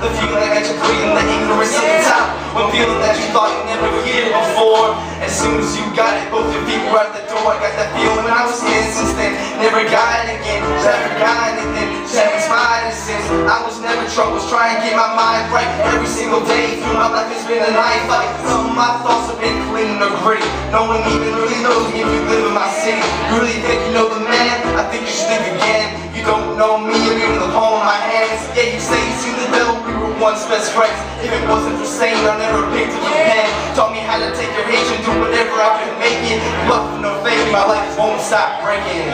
The feeling that you're breathing, the ignorance yeah. of the top. One feeling that you thought you never hear before. As soon as you got it, both your feet were at the door. I got that feeling when I was here since then Never got it again, never got it then Seven spiders since I was never troubled, Trying to get my mind right. Every single day Through my life it's been a night fight. Some of my thoughts have been clean or gritty No one even really knows me if you live in my city. You really think you know the man? I think you should think again. You don't know me. If it wasn't for saying I never picked up a pen. Taught me how to take your hate and do whatever I can make it. Love for no fake, my life won't stop breaking.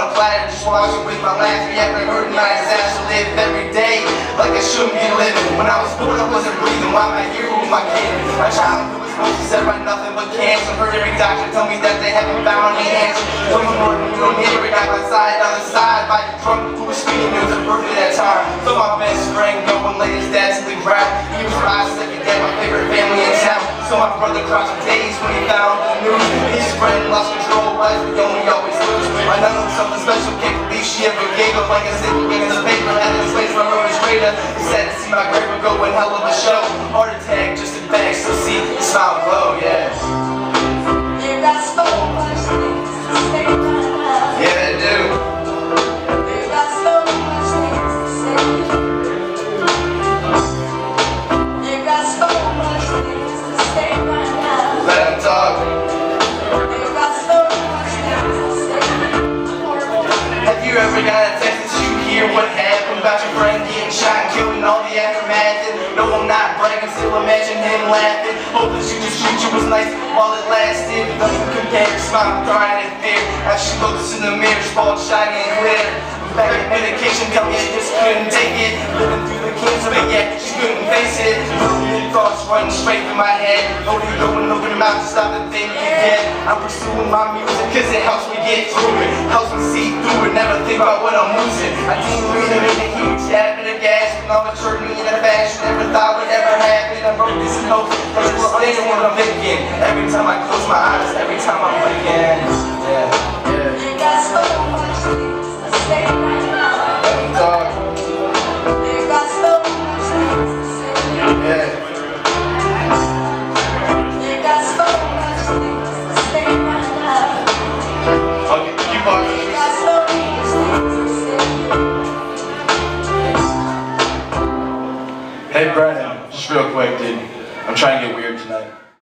Got money up on a platter. Just walking with my last react and hurting my disaster. Live every day like I shouldn't be living. When I was born, I wasn't breathing. Why am I here with my kid? My childhood was mostly said by nothing but cancer. Heard every doctor tell me that they haven't found any answer. Me more than you don't hear every night outside on the side by the drunk who was speaking. It was a birthday that time. So my brother cried for days when he found the news. His friend lost control, life we only always lose. My nun something special, can't believe she ever gave up like a city in the paper. Had this place my road is greater. It's sad to see my grave go in hell of a show. Have you ever got a text you hear what happened about your friend getting shot and killed and all the aftermath? And no, I'm not bragging, still imagine him laughing. Hope that you just future was nice while it lasted. Nothing compared, smile, crying in fear. As she looks in the mirror, falls shiny and clear. Back at medication, tell me I just couldn't take it. Living through the cancer, my head. Only open mouth to stop the thing again. I'm pursuing my music cause it helps me get through it. Helps me see through it, never think about what I'm losing. I didn't read it in a huge habit of gas. When all matured me in a fashion, never thought would ever happen. I wrote this in hopes that it will understand what I'm thinking. Every time I close my eyes, every time I'm waking. Yeah, yeah. Hey Brennan, just real quick, dude. I'm trying to get weird tonight.